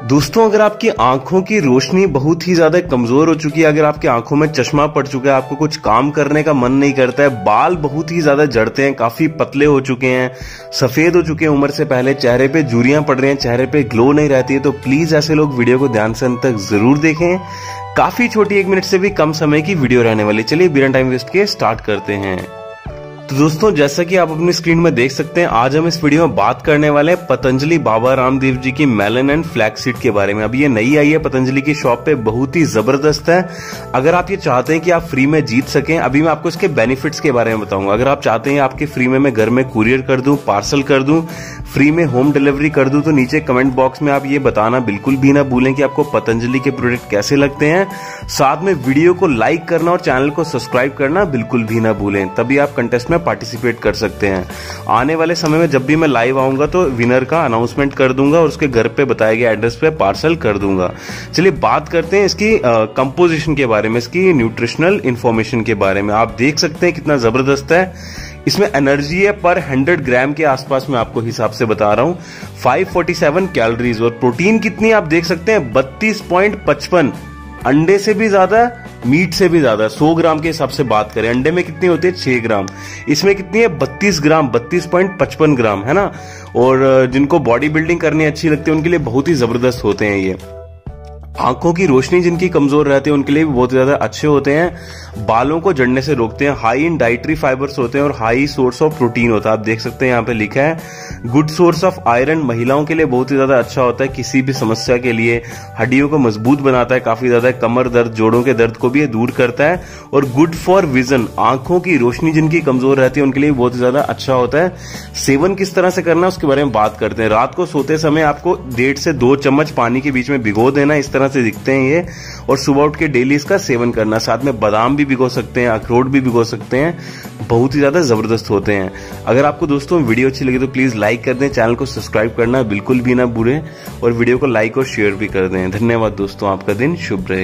दोस्तों, अगर आपकी आँखों की रोशनी बहुत ही ज़्यादा कमज़ोर हो चुकी है, अगर आपकी आँखों में चश्मा पड़ चुका है, आपको कुछ काम करने का मन नहीं करता है, बाल बहुत ही ज़्यादा जड़ते हैं, काफ़ी पतले हो चुके हैं, सफ़ेद हो चुके हैं, उम्र से पहले चेहरे पे जुरियाँ पड़ रही हैं, चेहरे पे ग्लो नहीं रहती है तो प्लीज़ ऐसे लोग वीडियो को ध्यान से अंत तक ज़रूर देखें। काफ़ी छोटी एक मिनट से भी कम समय की वीडियो रहने वाली चलिए बिना टाइम वेस्ट के स्टार्ट करते हैं। तो दोस्तों, जैसा कि आप अपनी स्क्रीन में देख सकते हैं, आज हम इस वीडियो में बात करने वाले हैं पतंजलि बाबा रामदेव जी की मेलन एंड फ्लैक्सीड के बारे में। अभी ये नई आई है पतंजलि की शॉप पे, बहुत ही ज़बरदस्त है। अगर आप ये चाहते हैं कि आप फ्री में जीत सकें, अभी मैं आपको इसके बेनिफिट्स के बारे में बताऊँगा। अगर आप चाहते हैं आपके फ्री में मैं घर में कुरियर कर दूँ पार्सल कर दूँ फ्री में होम डिलीवरी कर दूँ तो नीचे कमेंट बॉक्स में आप ये बताना बिल्कुल भी ना भूलें कि आपको पतंजलि के प्रोडक्ट कैसे लगते हैं। साथ में वीडियो को लाइक करना और चैनल को सब्सक्राइब करना बिल्कुल भी ना भूलें। तभी आप कंटेस्ट में पार्टिसिपेट कर सकते हैं। आने वाले समय में जब भी मैं लाइव आऊँगा तो विनर का अनाउंसमेंट कर दूँगा और उसके घर पे बताए गए एड्रेस पे पार्सल कर दूँगा। चलिए बात करते हैं इसकी कंपोजिशन के बारे में, इसकी न्यूट्रिशनल इंफॉर्मेशन के बारे में। आप देख सकते हैं कितना ज़बरदस्त है। इसमें एनर्जी है पर 100 ग्राम के आसपास मैं आपको हिसाब से बता रहा हूँ। 547 कैलोरीज और प्रोटीन कितनी आप देख सकते हैं? बत्तीस पॉइंट पचपन। अंडे से भी ज़्यादा मीट से भी ज़्यादा 100 ग्राम के हिसाब से बात करें। अंडे में कितनी होती है? 6 ग्राम। इसमें कितनी है? 32 ग्राम 32.55 ग्राम, है ना? और, जिनको बॉडी बिल्डिंग करनी अच्छी लगती है, उनके लिए बहुत ही ज़बरदस्त होते हैं ये। आँखों की रोशनी जिनकी कमज़ोर रहती है, उनके लिए भी बहुत ज़्यादा अच्छे होते हैं। बालों को जड़ने से रोकते हैं। हाई इन डाइटरी फाइबर्स होते हैं और हाई सोर्स ऑफ़ प्रोटीन होता है। आप देख सकते हैं यहाँ पे लिखा है गुड सोर्स ऑफ़ आयरन महिलाओं के लिए बहुत ही ज़्यादा अच्छा होता है। किसी भी समस्या के लिए हड्डियों को मज़बूत बनाता है। काफ़ी ज़्यादा कमर दर्द, जोड़ों के दर्द को भी दूर करता है। और गुड फॉर विजन आँखों की रोशनी जिनकी कमज़ोर रहती है, उनके लिए बहुत ज़्यादा अच्छा होता है। सेवन किस तरह से करना है, उसके बारे में बात करते हैं। रात को सोते समय आपको डेढ़ से दो चम्मच पानी के बीच में भिगो देना इस तरह से दिखते हैं ये। और सुबह उठ के डेली इसका सेवन करना, साथ में बादाम भी भिगो सकते हैं, अखरोट भी भिगो सकते हैं, बहुत ही ज़्यादा ज़बरदस्त होते हैं। अगर आपको दोस्तों वीडियो अच्छी लगी तो प्लीज़ लाइक कर दें चैनल को सब्सक्राइब करना बिल्कुल भी ना बुरे और वीडियो को लाइक और शेयर भी कर दें। धन्यवाद दोस्तों, आपका दिन शुभ रहे।